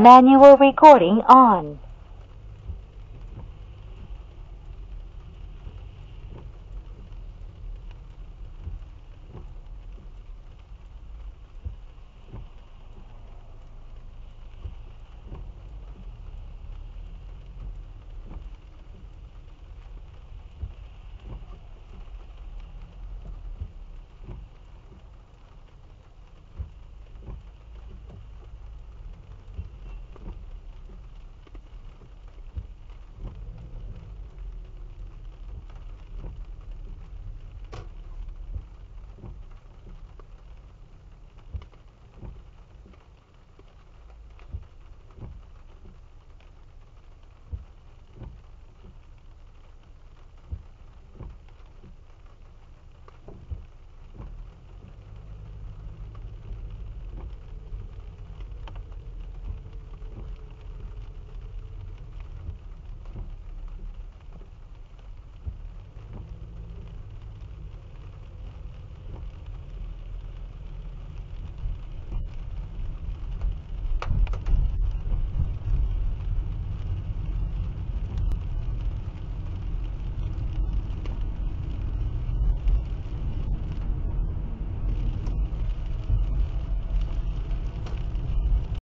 Manual recording on.